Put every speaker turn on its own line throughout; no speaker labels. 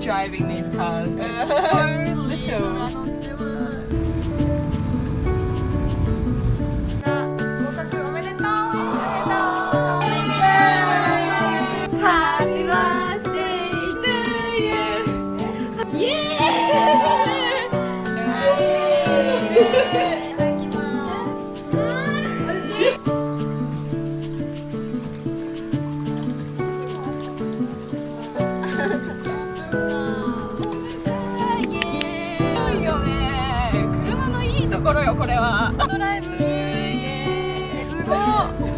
driving these cars. There's so little. Yeah! ころよこれは。ドライブすごい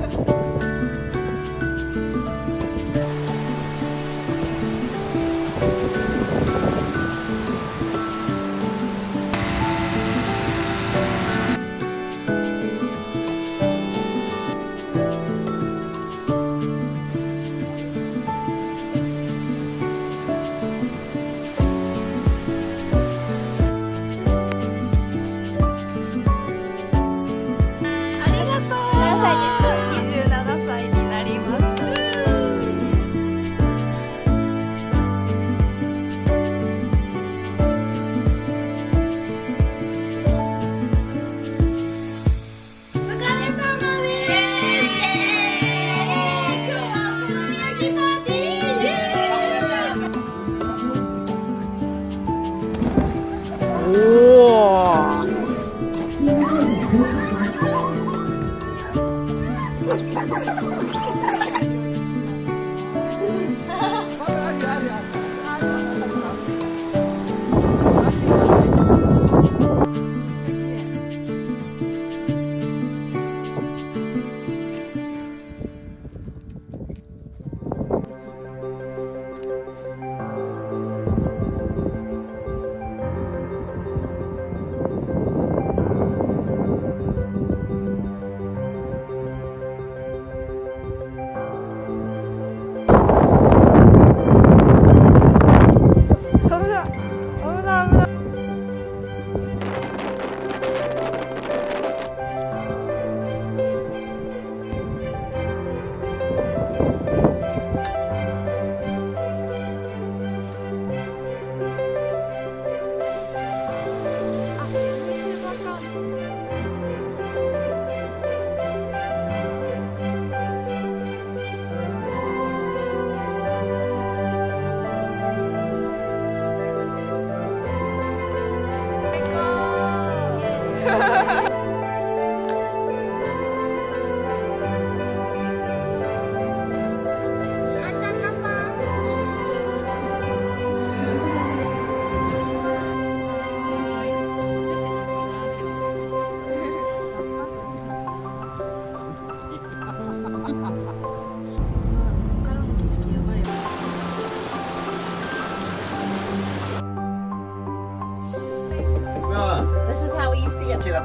待っ
て
待って待って待
って!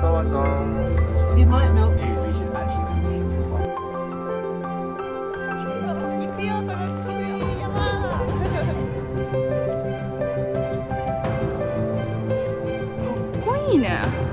on.
You might not.
Dude, we should actually just
eat some fun. Yeah.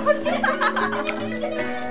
ほしい。